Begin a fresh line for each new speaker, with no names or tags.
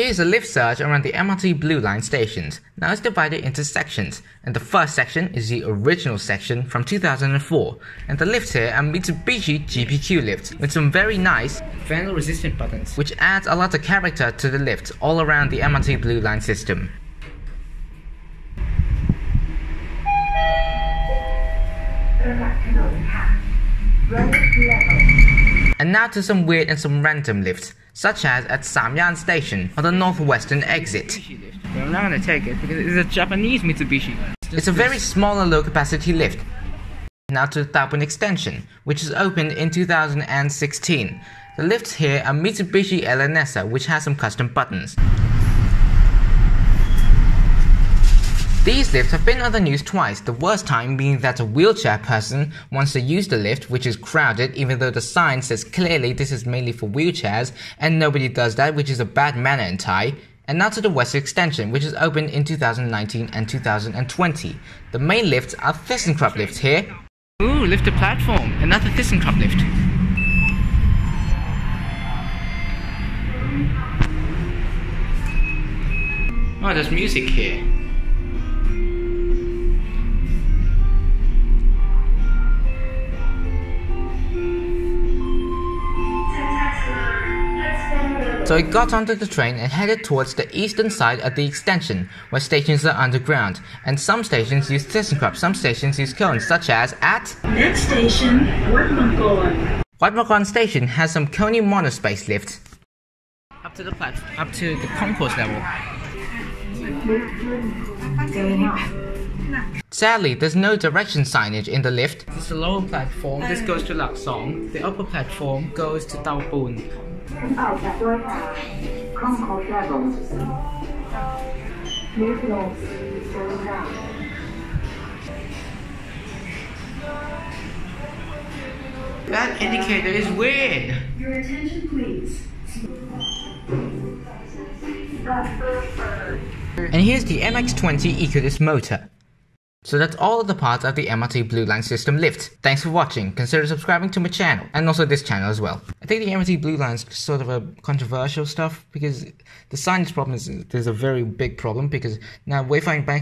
Here is a lift search around the MRT Blue Line stations. Now it's divided into sections, and the first section is the original section from 2004. And the lifts here are Mitsubishi GPQ lifts with some very nice vandal resistant buttons, which adds a lot of character to the lifts all around the MRT Blue Line system. And now to some weird and some random lifts, such as at Samyan Station on the northwestern exit.
I'm not gonna take it because it's a Japanese Mitsubishi.
It's a very small and low capacity lift. Now to the Tao Poon extension, which is opened in 2016. The lifts here are Mitsubishi Elenessa, which has some custom buttons. These lifts have been on the news twice, the worst time being that a wheelchair person wants to use the lift, which is crowded, even though the sign says clearly this is mainly for wheelchairs, and nobody does that, which is a bad manner in Thai. And now to the West Extension, which is opened in 2019 and 2020. The main lifts are ThyssenKrupp lifts here.
Ooh, lift the platform. Another ThyssenKrupp lift.
Oh, there's music here. So I got onto the train and headed towards the eastern side of the extension, where stations are underground, and some stations use ThyssenKrupp, some stations use KONEs, such as at
Next station, Wat Mangkon.
Watmagon Station has some KONE MonoSpace lifts up to the platform, up to the concourse level. Sadly, there's no direction signage in the lift.
This is the lower platform. This goes to Lak Song. The upper platform goes to Tao Poon.
ออกจากด้วยค่ะ Concourse level. Move north, going down.
That indicator is weird.
Your attention, please.
And here's the MX-20 EcoDisc motor. So that's all of the parts of the MRT Blue Line system lift. Thanks for watching. Consider subscribing to my channel and also this channel as well. I think the MRT Blue Line is sort of a controversial stuff because the signage problem is there's a very big problem because now Wayfinding Bank